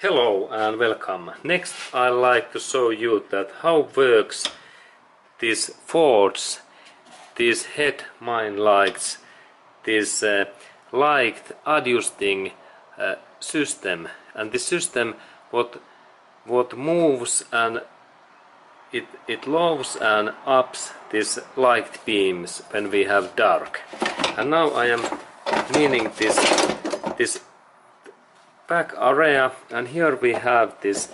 Hello and welcome. Next I like to show you that how works this Ford's this head mine lights this uh, light adjusting uh, system and the system what what moves and it, it lowers and ups these light beams when we have dark and now I am meaning this this back area and here we have this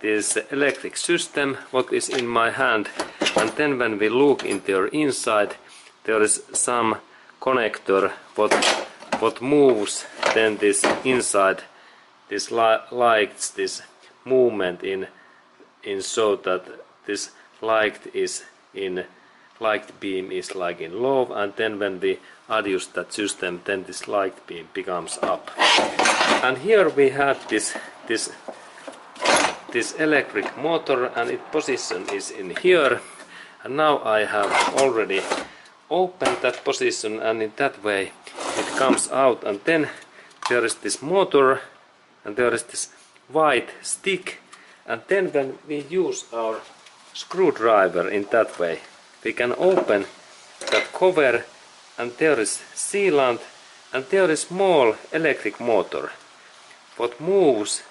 this electric system what is in my hand. And then when we look into the inside there is some connector what what moves then this inside this li lights this movement in in so that this light is in light beam is like in low and then when we adjust that system then this light beam becomes up and here we have this this this electric motor and its position is in here. And now I have already opened that position and in that way it comes out. And then there is this motor and there is this white stick. And then when we use our screwdriver in that way we can open that cover and there is sealant and there is small electric motor. What moves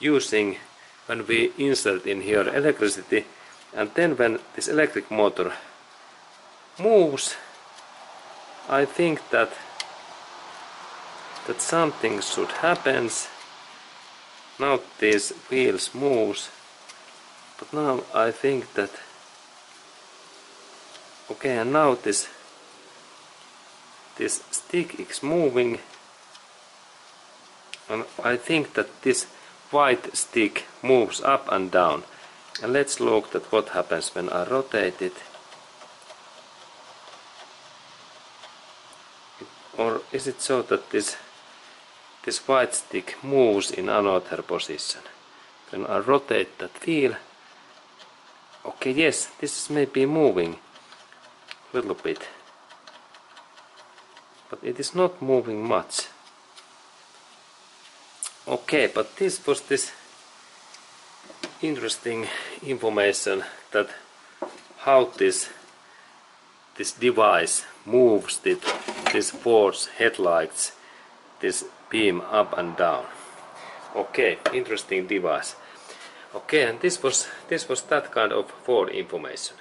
using when we insert in here electricity and then when this electric motor moves I think that that something should happen. Now these wheels moves but now I think that okay and now this this stick is moving. And I think that this white stick moves up and down. And let's look at what happens when I rotate it. Or is it so that this this white stick moves in another position? When I rotate that wheel okay yes this is maybe moving a little bit but it is not moving much. Okay but this was this interesting information that how this this device moves the, this Ford's headlights this beam up and down. Okay interesting device. Okay and this was this was that kind of Ford information